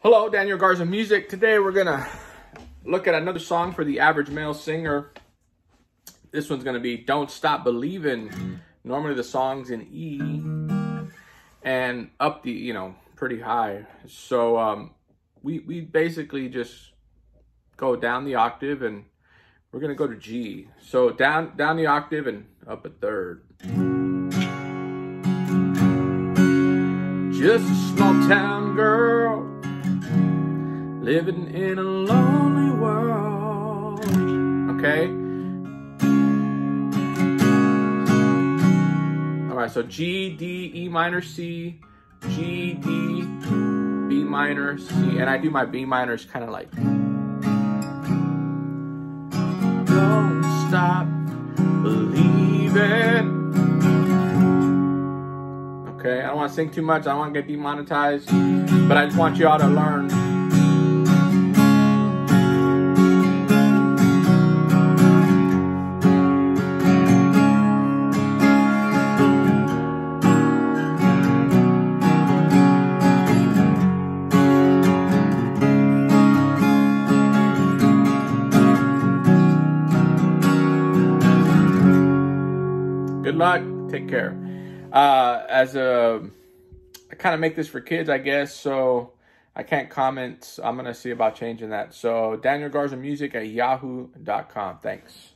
Hello, Daniel Garza Music. Today we're gonna look at another song for the average male singer. This one's gonna be Don't Stop Believing. Normally the song's in E and up the, you know, pretty high. So um, we, we basically just go down the octave and we're gonna go to G. So down, down the octave and up a third. Just a small town girl living in a lonely world. Okay. All right, so G, D, E minor, C, G, D, B minor, C, and I do my B minors kind of like. Okay, I don't want to sing too much. I don't want to get demonetized, but I just want you all to learn. Good luck. Take care. Uh, as a, I kind of make this for kids, I guess. So I can't comment. I'm gonna see about changing that. So Daniel Garza Music at yahoo.com. Thanks.